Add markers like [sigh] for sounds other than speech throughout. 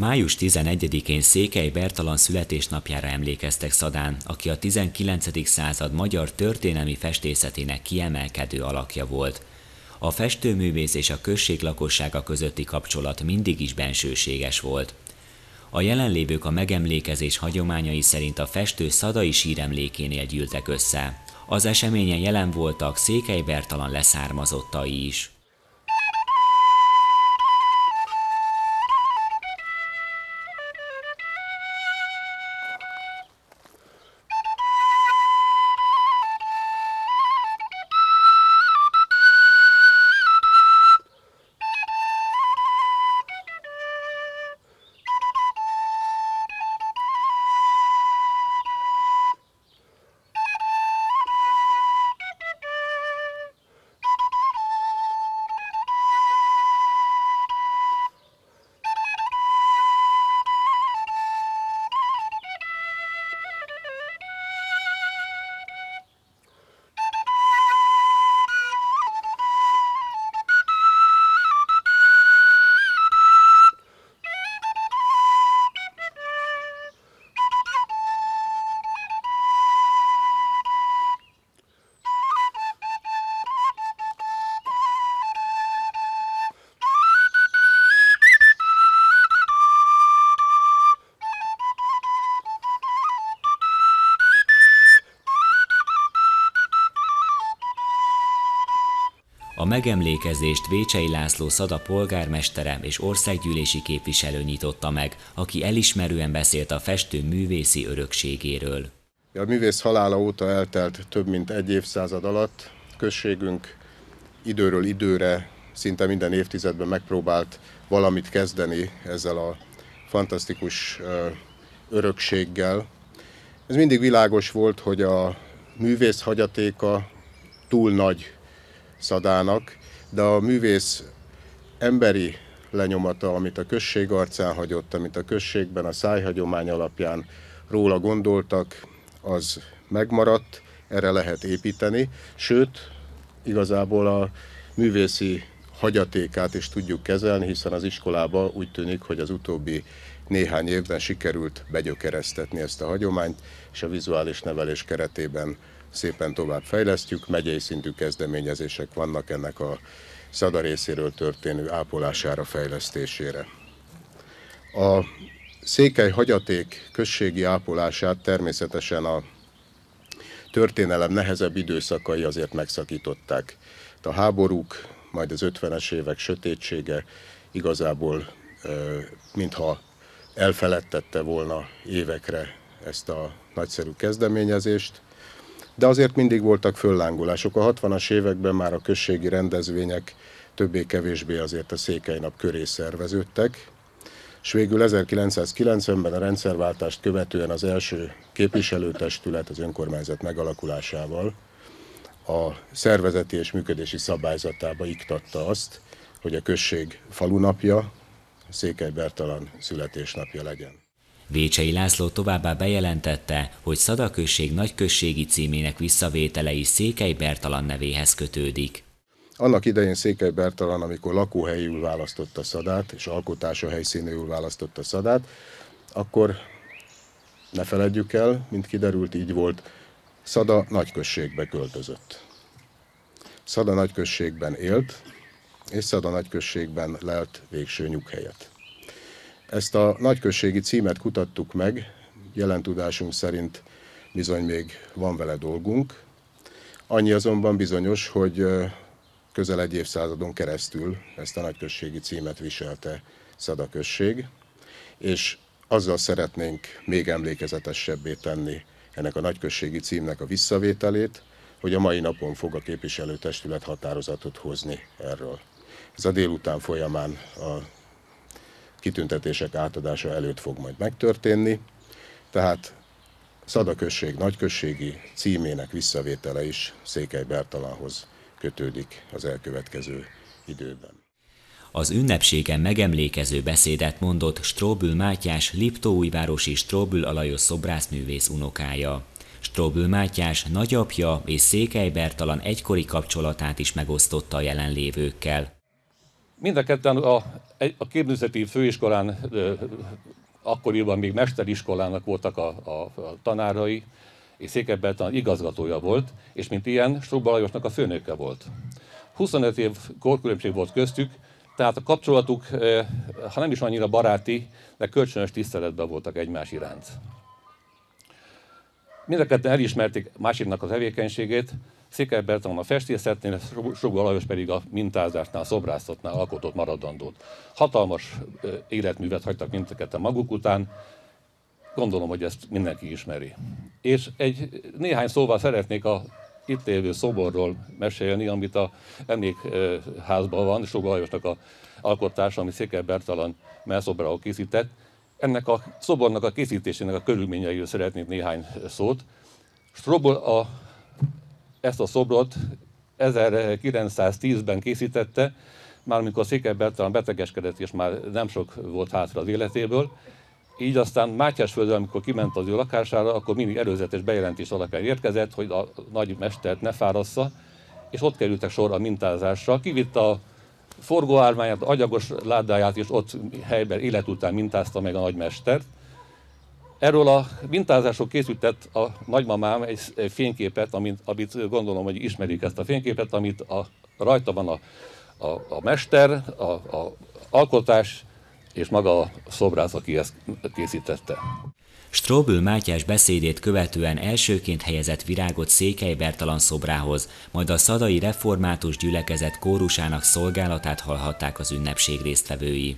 Május 11-én Székely Bertalan születésnapjára emlékeztek Szadán, aki a 19. század magyar történelmi festészetének kiemelkedő alakja volt. A festőművész és a község lakossága közötti kapcsolat mindig is bensőséges volt. A jelenlévők a megemlékezés hagyományai szerint a festő Szadai síremlékénél gyűltek össze. Az eseményen jelen voltak Székely Bertalan leszármazottai is. A megemlékezést Vécsei László Szada polgármestere és országgyűlési képviselő nyitotta meg, aki elismerően beszélt a festő művészi örökségéről. A művész halála óta eltelt több mint egy évszázad alatt községünk időről időre, szinte minden évtizedben megpróbált valamit kezdeni ezzel a fantasztikus örökséggel. Ez mindig világos volt, hogy a művész hagyatéka túl nagy Szadának, de a művész emberi lenyomata, amit a község arcán hagyott, amit a községben a szájhagyomány alapján róla gondoltak, az megmaradt, erre lehet építeni, sőt, igazából a művészi hagyatékát is tudjuk kezelni, hiszen az iskolába úgy tűnik, hogy az utóbbi néhány évben sikerült begyökeresztetni ezt a hagyományt, és a vizuális nevelés keretében szépen tovább fejlesztjük, megyei szintű kezdeményezések vannak ennek a Szada részéről történő ápolására, fejlesztésére. A székely hagyaték községi ápolását természetesen a történelem nehezebb időszakai azért megszakították. A háborúk, majd az 50-es évek sötétsége igazából mintha elfeledtette volna évekre ezt a nagyszerű kezdeményezést de azért mindig voltak föllángolások. A 60-as években már a községi rendezvények többé-kevésbé azért a székelynap köré szerveződtek, és végül 1990-ben a rendszerváltást követően az első képviselőtestület az önkormányzat megalakulásával a szervezeti és működési szabályzatába iktatta azt, hogy a község falunapja Székely Bertalan születésnapja legyen. Vécsei László továbbá bejelentette, hogy Szadaközség nagyközségi címének visszavétele is Székely Bertalan nevéhez kötődik. Annak idején Székely Bertalan, amikor lakóhelyül választotta Szadát, és alkotása helyszínéül választotta Szadát, akkor ne feledjük el, mint kiderült, így volt, Szada nagyközségbe költözött. Szada nagyközségben élt, és Szada nagyközségben lelt végső nyughelyet. Ezt a nagyközségi címet kutattuk meg, jelen tudásunk szerint bizony még van vele dolgunk. Annyi azonban bizonyos, hogy közel egy évszázadon keresztül ezt a nagyközségi címet viselte Szada község, és azzal szeretnénk még emlékezetesebbé tenni ennek a nagyközségi címnek a visszavételét, hogy a mai napon fog a képviselőtestület határozatot hozni erről. Ez a délután folyamán a kitüntetések átadása előtt fog majd megtörténni, tehát Szada község nagyközségi címének visszavétele is Székely Bertalanhoz kötődik az elkövetkező időben. Az ünnepségen megemlékező beszédet mondott Stróbül Mátyás Liptóújvárosi Stróbül Alajos szobrászművész unokája. Stróbül Mátyás nagyapja és Székely Bertalan egykori kapcsolatát is megosztotta a jelenlévőkkel. Mind a ketten a, a képzőzeti főiskolán akkoriban még mesteriskolának voltak a, a, a tanárai, és Székely Bertalan igazgatója volt, és mint ilyen Strubba Lajosnak a főnöke volt. 25 év korkülönbség volt köztük, tehát a kapcsolatuk, ha nem is annyira baráti, de kölcsönös tiszteletben voltak egymás iránt. Mind a ketten elismerték másiknak az tevékenységét, Székely Bertalan a festészetnél, Sogó Lajos pedig a mintázásnál, a szobrászatnál alkotott maradandót. Hatalmas életművet hagytak mindeket a maguk után, gondolom, hogy ezt mindenki ismeri. És egy néhány szóval szeretnék a itt élő szoborról mesélni, amit a emlékházban van, Sogó Lajosnak a alkotása, ami Székely Bertalan melszobrául készített. Ennek a szobornak a készítésének a körülményeiről szeretnék néhány szót. Strobel a ezt a szobrot 1910-ben készítette, már amikor Székely Bertalan betegeskedett, és már nem sok volt hátra az életéből. Így aztán Mátyásföldön, amikor kiment az ő lakására, akkor mindig előzetes bejelentés alapján érkezett, hogy a nagy mestert ne fárassza, és ott kerültek sor a mintázásra. Kivitt a forgóármányát, agyagos ládáját, és ott helyben élet után mintázta meg a nagymestert. Erről a mintázásról készített a nagymamám egy fényképet, amit, amit gondolom, hogy ismerik ezt a fényképet, amit a, rajta van a, a, a mester, a, a alkotás és maga a szobrász, aki ezt készítette. Strobül Mátyás beszédét követően elsőként helyezett virágot Székely Bertalan szobrához, majd a szadai református gyülekezet kórusának szolgálatát hallhatták az ünnepség résztvevői.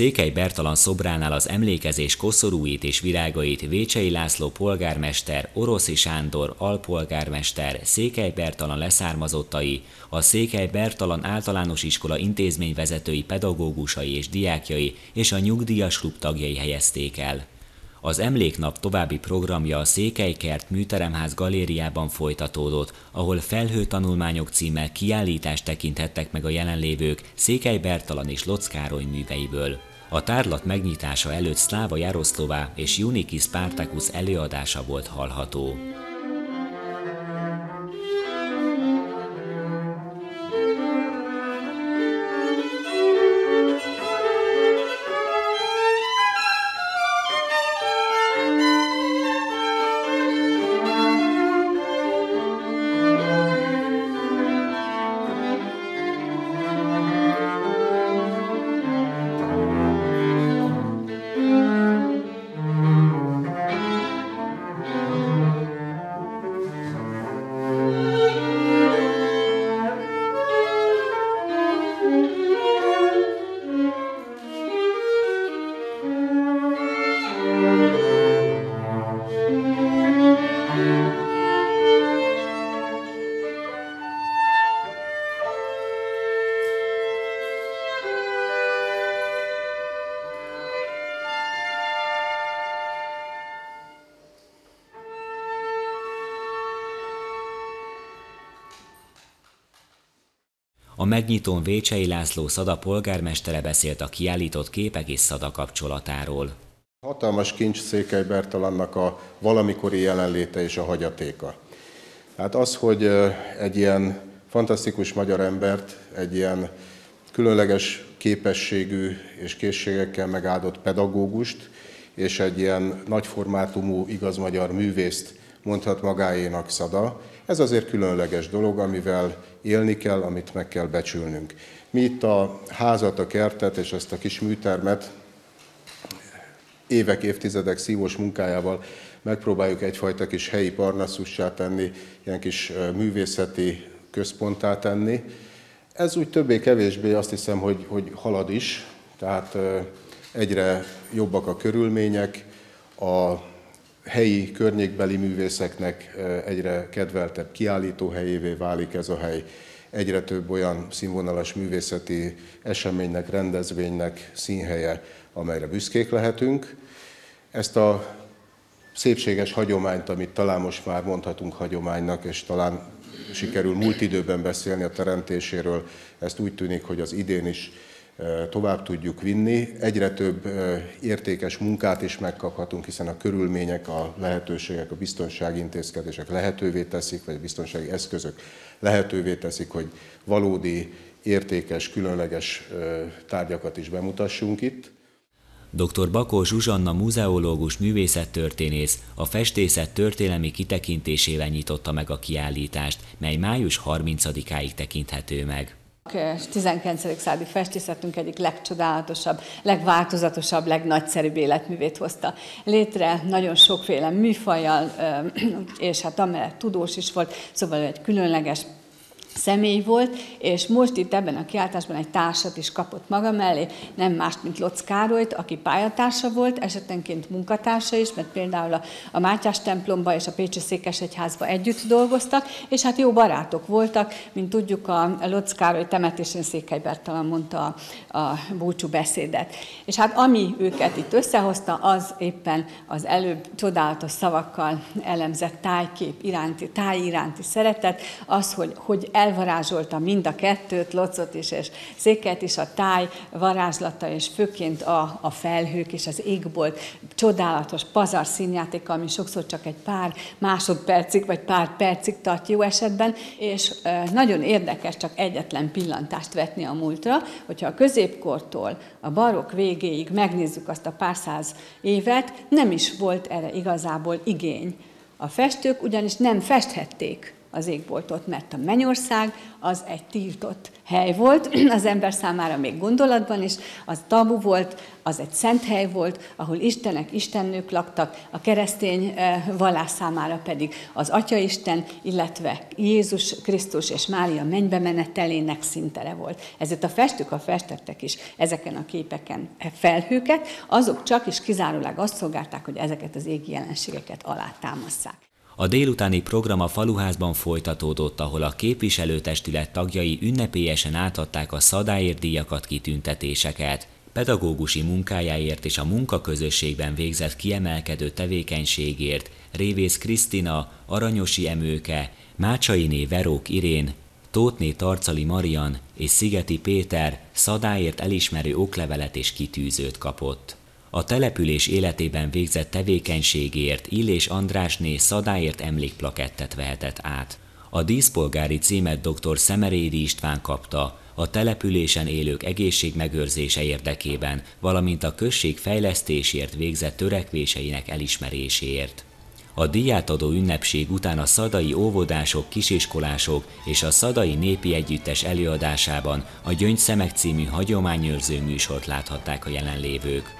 Székely Bertalan szobránál az emlékezés koszorúit és virágait Vécsei László polgármester, Oroszi Sándor alpolgármester, Székely Bertalan leszármazottai, a Székely Bertalan általános iskola intézményvezetői pedagógusai és diákjai és a nyugdíjas klub tagjai helyezték el. Az emléknap további programja a Székelykert Műteremház galériában folytatódott, ahol felhőtanulmányok címmel kiállítást tekinthettek meg a jelenlévők Székely Bertalan és Locz műveiből. A tárlat megnyitása előtt Szláva Jaroszlová és Junikis Spartacus előadása volt hallható. A megnyitón Vécsei László Szada polgármestere beszélt a kiállított képek és Szada kapcsolatáról. hatalmas kincs Székely Bertalannak a valamikori jelenléte és a hagyatéka. Hát az, hogy egy ilyen fantasztikus magyar embert, egy ilyen különleges képességű és készségekkel megáldott pedagógust, és egy ilyen nagyformátumú igaz magyar művészt mondhat magáénak Szada. Ez azért különleges dolog, amivel élni kell, amit meg kell becsülnünk. Mi itt a házat, a kertet és ezt a kis műtermet évek, évtizedek szívós munkájával megpróbáljuk egyfajta kis helyi parnaszussá tenni, ilyen kis művészeti központtá tenni. Ez úgy többé-kevésbé azt hiszem, hogy, hogy halad is, tehát egyre jobbak a körülmények, a helyi környékbeli művészeknek egyre kedveltebb kiállítóhelyévé válik ez a hely. Egyre több olyan színvonalas művészeti eseménynek, rendezvénynek színhelye, amelyre büszkék lehetünk. Ezt a szépséges hagyományt, amit talán most már mondhatunk hagyománynak, és talán sikerül múlt időben beszélni a teremtéséről, ezt úgy tűnik, hogy az idén is tovább tudjuk vinni. Egyre több értékes munkát is megkaphatunk, hiszen a körülmények, a lehetőségek, a biztonsági intézkedések lehetővé teszik, vagy a biztonsági eszközök lehetővé teszik, hogy valódi, értékes, különleges tárgyakat is bemutassunk itt. Dr. Bakó Zsuzsanna muzeológus művészettörténész a festészet történelmi kitekintésével nyitotta meg a kiállítást, mely május 30-áig tekinthető meg. 19. századi festészetünk egyik legcsodálatosabb, legváltozatosabb, legnagyszerűbb életművét hozta létre, nagyon sokféle műfajjal, [clears throat] és hát amellett tudós is volt, szóval egy különleges személy volt, és most itt ebben a kiáltásban egy társat is kapott maga mellé, nem más, mint Locz Károlyt, aki pályatársa volt, esetenként munkatársa is, mert például a, a Mátyás templomba és a Pécsi Székesegyházba együtt dolgoztak, és hát jó barátok voltak, mint tudjuk, a Locz Károly temetésén Székely Bertalan mondta a, a búcsú beszédet. És hát ami őket itt összehozta, az éppen az előbb csodálatos szavakkal elemzett tájkép iránti, táj iránti szeretet, az, hogy, hogy elvarázsolta mind a kettőt, Locot is és Széket is, a táj varázslata, és főként a, a felhők és az égbolt csodálatos pazar színjáték, ami sokszor csak egy pár másodpercig, vagy pár percig tart jó esetben, és nagyon érdekes csak egyetlen pillantást vetni a múltra, hogyha a középkortól a barok végéig megnézzük azt a pár száz évet, nem is volt erre igazából igény. A festők ugyanis nem festhették az égboltot, mert a mennyország az egy tiltott hely volt, [clears throat] az ember számára még gondolatban is, az tabu volt, az egy szent hely volt, ahol istenek, istennők laktak, a keresztény eh, vallás számára pedig az Atyaisten, illetve Jézus Krisztus és Mária mennybe menetelének szintere volt. Ezért a festők, ha festettek is ezeken a képeken felhőket, azok csak is kizárólag azt szolgálták, hogy ezeket az égi jelenségeket alátámasszák. A délutáni program a faluházban folytatódott, ahol a képviselőtestület tagjai ünnepélyesen átadták a szadáért díjakat, kitüntetéseket. Pedagógusi munkájáért és a munkaközösségben végzett kiemelkedő tevékenységért Révész Krisztina, Aranyosi Emőke, Mácsainé Verók Irén, Tótné Tarcali Marian és Szigeti Péter szadáért elismerő oklevelet és kitűzőt kapott. A település életében végzett tevékenységért Illés Andrásné szadáért emlékplakettet vehetett át. A díszpolgári címet dr. Szemerédi István kapta, a településen élők egészségmegőrzése érdekében, valamint a község fejlesztésért végzett törekvéseinek elismeréséért. A díjátadó ünnepség után a szadai óvodások, kisiskolások és a szadai népi együttes előadásában a Gyöngy Szemek című hagyományőrző műsort láthatták a jelenlévők.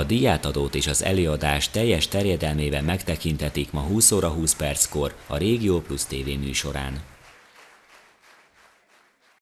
A díjátadót és az előadás teljes terjedelmében megtekintetik ma 20 óra 20 perckor a Régió Plus TV műsorán.